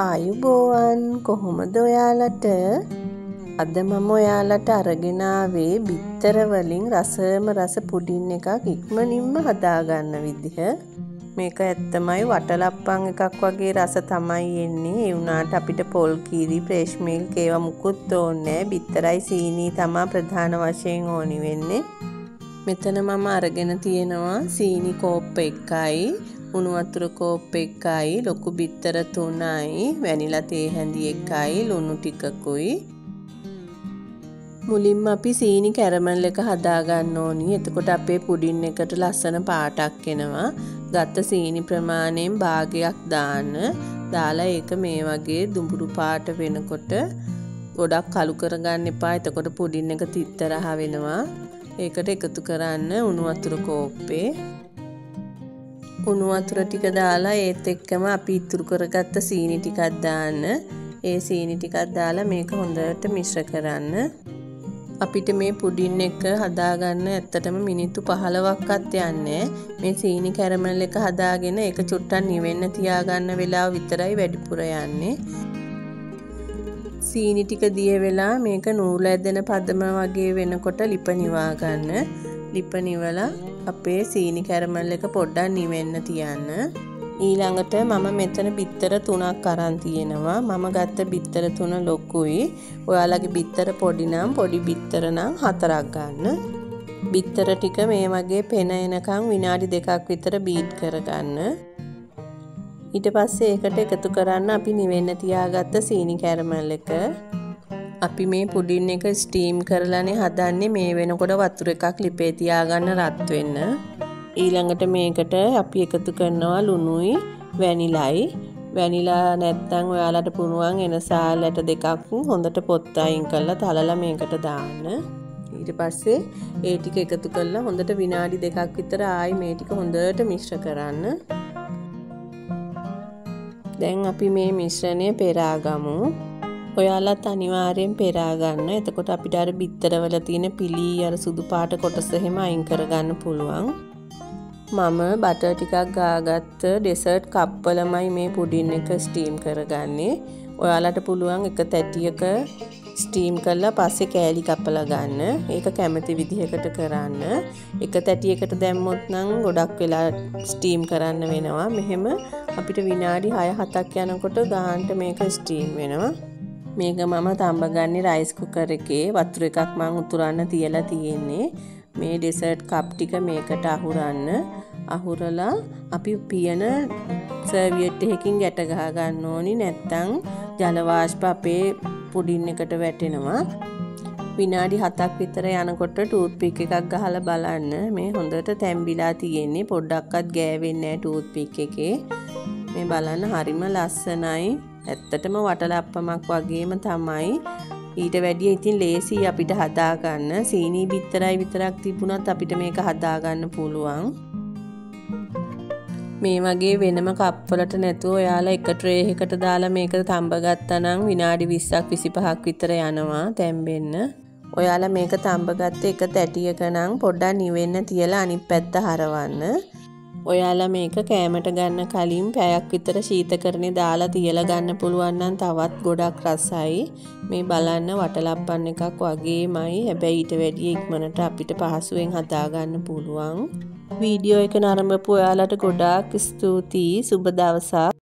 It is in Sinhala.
ආයුබෝවන් කොහොමද ඔයාලට? අද මම ඔයාලට අරගෙන ආවේ බිත්තර වලින් රසම රස පුඩින් එකක් ඉක්මනින්ම හදාගන්න විදිහ. මේක ඇත්තමයි වටලප්පන් එකක් වගේ රස තමයි එන්නේ. ඒ වුණාට අපිට පොල් කීරි ෆ්‍රෙෂ් මිල්ක් ඒවා මුකුත් ඕනේ බිත්තරයි සීනි තමා ප්‍රධාන වශයෙන් ඕනි වෙන්නේ. මෙතන මම අරගෙන තියෙනවා සීනි කෝප්ප එකයි. උණු වතුර කෝප් එකයි ලොකු බිත්තර තුනයි වැනිලා තේ හැඳි එකයි ලුණු ටිකකුයි මුලින්ම අපි සීනි කැරමල් එක හදාගන්න ඕනි. එතකොට අපේ පුඩින් එකට ලස්සන පාටක් එනවා. ගත්ත සීනි ප්‍රමාණයෙන් භාගයක් දාන්න. දාලා ඒක මේ වගේ දුඹුරු පාට වෙනකොට ගොඩක් කළු කරගන්න එපා. එතකොට පුඩින් එක තිත්තරහ වෙනවා. ඒකට එකතු කරන්න උණු වතුර කෝප්පේ උණු වතුර ටික දාලා ඒත් එක්කම අපි ඉතුරු කරගත්ත සීනි ටිකක් දාන්න. ඒ සීනි ටිකක් දාලා මේක හොඳට මිශ්‍ර කරන්න. අපිට මේ පුඩින් එක හදාගන්න ඇත්තටම මිනිත්තු 15ක්වත් යන්නේ මේ සීනි කැරමල් එක හදාගෙන ඒක චුට්ටක් නිවෙන්න තියාගන්න වෙලාව විතරයි වැඩිපුර යන්නේ. සීනි ටික දිය වෙලා මේක නූල ඇදෙන පදම වගේ වෙනකොට ලිප නිවා ගන්න. ලිප නිවලා අපේ සීනි කැරමල් එක පොඩ්ඩක් නිවෙන්න තියන්න. ඊළඟට මම මෙතන බිත්තර තුනක් අරන් තියෙනවා. මම ගත්ත බිත්තර තුන ලොකුයි. ඔයාලගේ බිත්තර පොඩි නම් පොඩි බිත්තර නම් හතරක් ගන්න. බිත්තර ටික මේ වගේ පෙන එනකන් විනාඩි දෙකක් විතර බීට් කරගන්න. ඊට පස්සේ ඒකට එකතු කරන්න අපි නිවෙන්න තියාගත්ත සීනි කැරමල් එක අපි මේ පුඩින් එක ස්ටීම් කරලානේ හදන්නේ මේ වෙනකොට වතුර එකක් ලිපේ තියාගන්න රත් වෙන්න. ඊළඟට මේකට අපි එකතු කරනවා ලුණුයි වැනිලයි. වැනිලා නැත්තම් ඔයාලට පුළුවන් එන සාලට දෙකක් හොඳට පොත් අයින් කරලා තලලා මේකට දාන්න. ඊට පස්සේ ඒ ටික එකතු කරලා හොඳට විනාඩි දෙකක් විතර ආයි මේ ටික හොඳට මිශ්‍ර කරන්න. දැන් අපි මේ මිශ්‍රණය පෙරාගමු. ඔයාලත් අනිවාර්යෙන් පෙරා ගන්න. එතකොට අපිට අර බිත්තරවල තියෙන පිලී අර සුදු පාට කොටස එහෙම අයින් කරගන්න පුළුවන්. මම බටර් ටිකක් ගාගත්ත ඩෙසර්ට් කප්පලමයි මේ පුඩින් එක ස්ටීම් කරගන්නේ. ඔයාලට පුළුවන් එක තැටියක ස්ටීම් කරලා පස්සේ කෑලි කපලා ගන්න. ඒක කැමති විදිහකට කරන්න. එක තැටියකට දැම්මොත් නම් ගොඩක් වෙලා ස්ටීම් කරන්න වෙනවා. මෙහෙම අපිට විනාඩි 6-7ක් යනකොට ගාහන්ට මේක ස්ටීම් වෙනවා. මේක මම තම්බගන්නේ රයිස් කුකර් එකේ. වතුර එකක් මං උතුරන්න තියලා තියෙන්නේ. මේ ඩෙසර්ට් කප් ටික මේකට අහුරන්න. අහුරලා අපි පියන සර්වියට් එකකින් ගැට ගහ ගන්න ඕනි. නැත්තම් ජල වාෂ්ප අපේ පුඩින් එකට වැටෙනවා. විනාඩි 7ක් විතර යනකොට ටූත් පික් එකක් ගහලා බලන්න. මේ හොඳට තැම්බිලා තියෙන්නේ. පොඩ්ඩක්වත් ගෑවෙන්නේ නැහැ ටූත් පික් එකේ. මේ බලන්න හරිම ලස්සනයි. ඇත්තටම වටලප්පමක් වගේම තමයි ඊට වැඩිය ඉතින් ලේසි අපිට හදාගන්න සීනී බිත්තරයි විතරක් තිබුණත් අපිට මේක හදාගන්න පුළුවන් මේ වගේ වෙනම කප්වලට නැතුව ඔයාලා එක ට්‍රේ එකකට දාලා මේක තඹගත්තා නම් විනාඩි 20ක් 25ක් විතර යනවා තැම්බෙන්න. ඔයාලා මේක තඹගත්ත එක තැටියක නම් පොඩ්ඩක් නිවෙන්න තියලා අනිත් පැත්ත හරවන්න. ඔයාලා මේක කෑමට ගන්න කලින් පැයක් විතර ශීතකරණේ දාලා තියලා ගන්න පුළුවන් නම් තවත් ගොඩක් රසයි. මේ බලන්න වටලප්පන් එකක් වගේමයි. හැබැයි ඊට වැඩිය ඉක්මනට අපිට පහසුවෙන් හදාගන්න පුළුවන්. වීඩියෝ එක නරඹපු ඔයාලට ගොඩාක් ස්තුතියි. සුබ දවසක්.